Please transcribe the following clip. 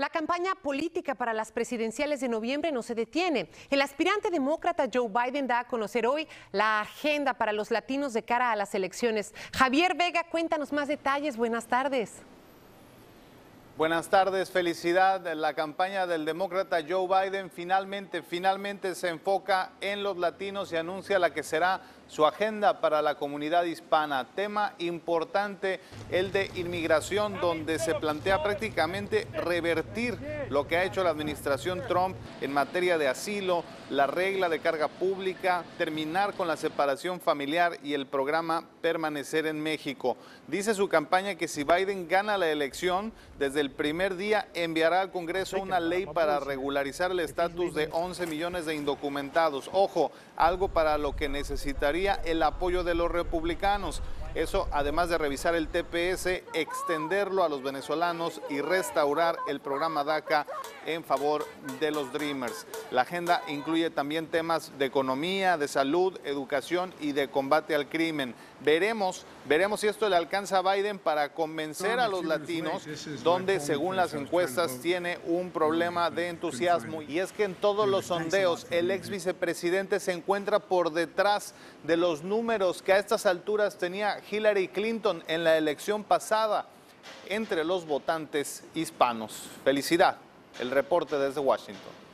La campaña política para las presidenciales de noviembre no se detiene. El aspirante demócrata Joe Biden da a conocer hoy la agenda para los latinos de cara a las elecciones. Javier Vega, cuéntanos más detalles. Buenas tardes. Buenas tardes, felicidad. La campaña del demócrata Joe Biden finalmente, finalmente se enfoca en los latinos y anuncia la que será su agenda para la comunidad hispana. Tema importante, el de inmigración, donde se plantea prácticamente revertir lo que ha hecho la administración Trump en materia de asilo, la regla de carga pública, terminar con la separación familiar y el programa Permanecer en México. Dice su campaña que si Biden gana la elección, desde el primer día enviará al Congreso una ley para regularizar el estatus de 11 millones de indocumentados. Ojo, algo para lo que necesitaría el apoyo de los republicanos. Eso, además de revisar el TPS, extenderlo a los venezolanos y restaurar el programa DACA en favor de los Dreamers. La agenda incluye también temas de economía, de salud, educación y de combate al crimen. Veremos, veremos si esto le alcanza a Biden para convencer a los latinos, donde según las encuestas tiene un problema de entusiasmo. Y es que en todos los sondeos el ex vicepresidente se encuentra por detrás de los números que a estas alturas tenía Hillary Clinton en la elección pasada entre los votantes hispanos. Felicidad. El reporte desde Washington.